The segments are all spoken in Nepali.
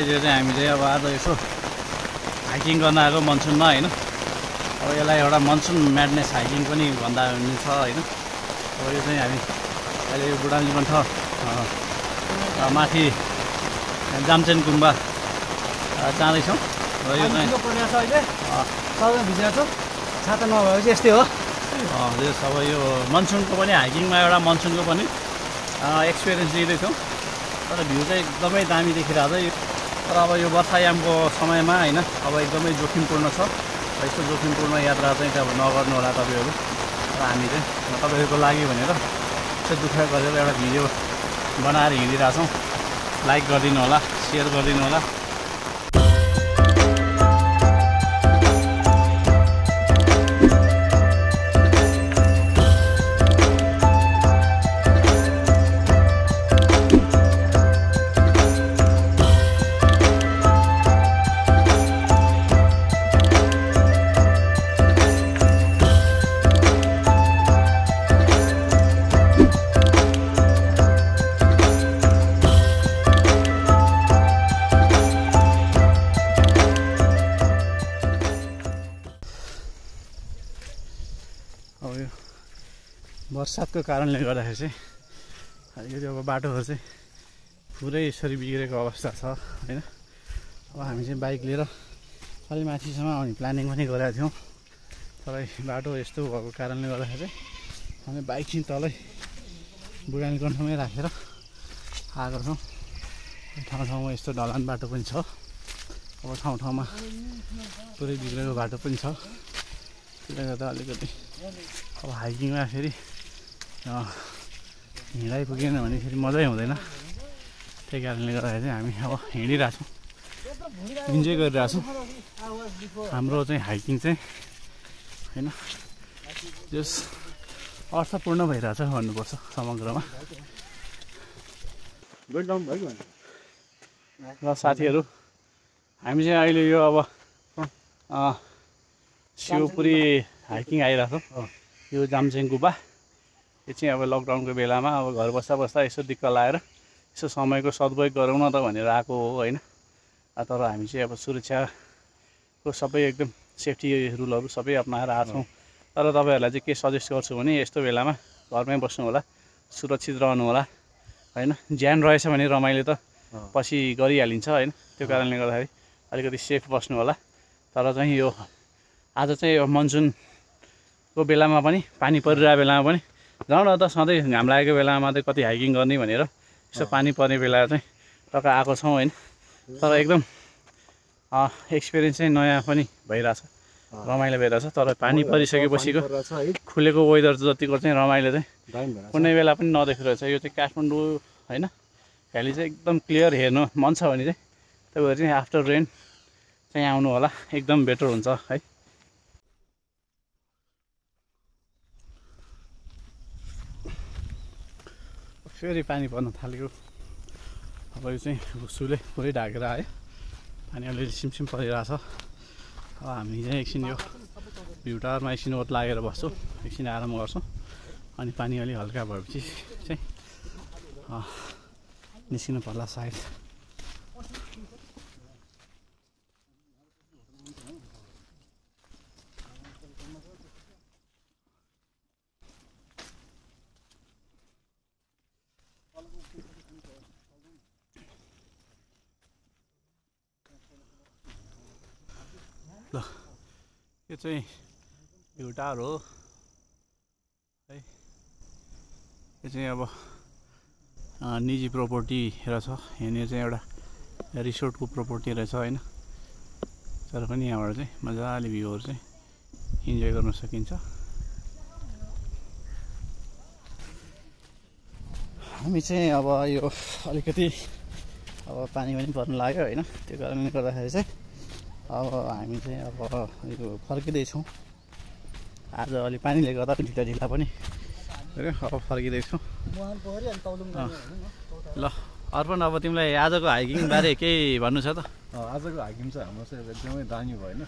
गाई चाहिँ हामी चाहिँ अब आज यसो हाइकिङ गर्न आएको मनसुनमा होइन? अब यसलाई एउटा मनसुन म्याडनेस हाइकिङ पनि भन्दा पनि छ होइन? अब यो चाहिँ हामी अहिले यो बुढानी मठ माथि जामचेन गुम्बा जाँदैछौँ। र यो चाहिँ अहिले। छाता नभएपछि यस्तै हो। अ, यो सब यो मनसुनको पनि हाइकिङमा एउटा मनसुनको पनि एक्सपिरियन्स लिँदैछौँ। तर भ्यू चाहिँ एकदमै दामी देखिरहेको छ यो। तर अब यो वर्षायामको समयमा होइन अब एकदमै जोखिमपूर्ण छ। यस्तो जोखिमपूर्ण यात्रा चाहिँ अब नगर्नु होला तपाईँहरू। र हामी चाहिँ तपाईँहरूको लागि भनेर यसो दुःख गरेर एउटा भिडियो बनाएर हिँडिरहेछौँ। लाइक गरिदिनु होला सेयर गरिदिनु होला। बर्सातको कारणले गर्दाखेरि चाहिँ अलिकति अब बाटोहरू चाहिँ पुरै यसरी बिग्रेको अवस्था छ होइन? अब हामी चाहिँ बाइक लिएर अलि माथिसम्म आउने प्लानिङ पनि गरेका थियौँ। तर बाटो यस्तो भएको कारणले गर्दाखेरि चाहिँ हामी बाइक चाहिँ तलै बुढानी कण्ठमै राखेर आएको छौँ। ठाउँ ठाउँमा यस्तो ढलान बाटो पनि छ। अब ठाउँ ठाउँमा पुरै बिग्रेको बाटो पनि छ। त्यसले गर्दा अलिकति अब हाइकिङमा फेरि अ, हिँडाइ पुगेन भने फेरि मजै हुँदैन। त्यही कारणले गर्दाखेरि चाहिँ हामी अब हिँडिरहेछौँ। इन्जोय गरिरहेछौँ। हाम्रो चाहिँ हाइकिङ चाहिँ होइन जस अर्थपूर्ण भइरहेछ भन्नुपर्छ समग्रमा। र साथीहरू हामी चाहिँ अहिले यो अब शिवपुरी हाइकिङ आइरहेको छौँ यो जामचेङ गुम्बा यो चाहिँ अब लकडाउनको बेलामा अब घर बस्दा बस्दा यसो दिक्क लगाएर यसो समयको सदुपयोग गरौँ न त भनेर आएको हो होइन? तर हामी चाहिँ अब सुरक्षाको सबै एकदम सेफ्टी रुलहरू सबै अप्नाएर आएको छौँ। तर तपाईँहरूलाई चाहिँ के सजेस्ट गर्छु भने यस्तो बेलामा घरमै बस्नु होला सुरक्षित रहनु होला होइन? ज्यान रहेछ भने रमाइलो त पछि गरिहालिन्छ होइन? त्यो कारणले गर्दाखेरि अलिकति सेफ बस्नु होला तर चाहिँ यो आज चाहिँ यो मनसुनको बेलामा पनि पानी परिरहेको बेलामा पनि जाउँ न त सधैँ घाम लागेको बेलामा मात्रै कति हाइकिङ गर्ने भनेर यसो पानी पर्ने बेला चाहिँ टक्क आएको छौँ होइन। तर एकदम एक्सपिरियन्स चाहिँ नयाँ पनि भइरहेछ रमाइलो भइरहेछ। तर पानी परिसकेपछिको खुलेको वेदर जतिको चाहिँ रमाइलो चाहिँ कुनै बेला पनि नदेख्दो रहेछ। यो चाहिँ काठमाडौँ होइन भ्याली चाहिँ एकदम क्लियर हेर्नु मन छ भने चाहिँ तपाईँहरू चाहिँ आफ्टर रेन चाहिँ आउनु होला। एकदम बेटर हुन्छ है। फेरि पानी पर्न थाल्यो। अब यो चाहिँ हुसुले पुरै ढाकेर आयो। पानी अलिअलि सिमसिम परिरहेछ। अब हामी चाहिँ एकछिन यो भ्यू टावरमा एकछिन ओत लागेर बस्छौँ। एकछिन आराम गर्छौँ। अनि पानी अलि हल्का भएपछि चाहिँ निस्किनु पर्ला सायद। ल। यो चाहिँ भ्यू टावर हो। है। यो चाहिँ अब निजी प्रपर्टी रहेछ। यहाँनिर चाहिँ एउटा रिसोर्टको प्रपर्टी रहेछ होइन। तर पनि यहाँबाट चाहिँ मजाले भ्यूहरू चाहिँ इन्जोय गर्न सकिन्छ। हामी चाहिँ अब यो अलिकति अब पानी पनि पर्नु लाग्यो होइन। त्यो कारणले गर्दाखेरि चाहिँ अब हामी चाहिँ अब यो फर्किँदैछौँ। आज अलि पानीले गर्दा ढिला ढिला पनि। अब फर्किँदैछौँ। ल अर्पण अब तिमीलाई आजको हाइकिङ बारे केही भन्नु छ त? आजको हाइकिङ चाहिँ हाम्रो चाहिँ एकदमै दामी भयो होइन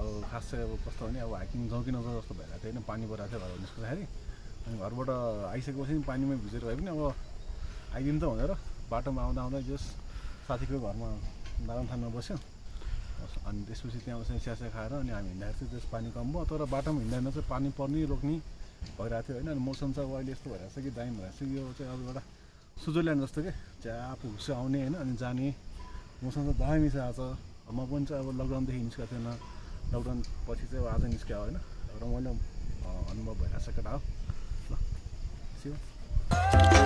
अब खास चाहिँ अब कस्तो भने अब हाइकिङ जाउँ कि नजाउँ जस्तो भइरहेको थियो होइन पानी परेको थियो घर निस्किँदाखेरि। अनि घरबाट आइसकेपछि पनि पानीमै भिजेर भए पनि अब आइदिनु त भनेर बाटोमा आउँदा आउँदा जस साथीको घरमा दाराम थानमा बस्यो। अनि त्यसपछि त्यहाँ चाहिँ स्यास्या खाएर अनि हामी हिँड्दाखेरि चाहिँ त्यस पानी कम भयो। तर बाटोमा हिँड्दैन चाहिँ पानी पर्ने रोक्ने भइरहेको थियो होइन। अनि मौसम चाहिँ अहिले यस्तो भइरहेको छ कि दामी भइरहेको छ यो चाहिँ अब एउटा स्विजरल्यान्ड जस्तो के च्याप हुस्यो आउने होइन अनि जाने मौसम चाहिँ दामी छ आज। म पनि चाहिँ अब लकडाउनदेखि निस्केको थिएन। लकडाउन पछि चाहिँ अब आज निस्क्यो होइन। रमाइलो अनुभव भइरहेको छ केटा हो। ल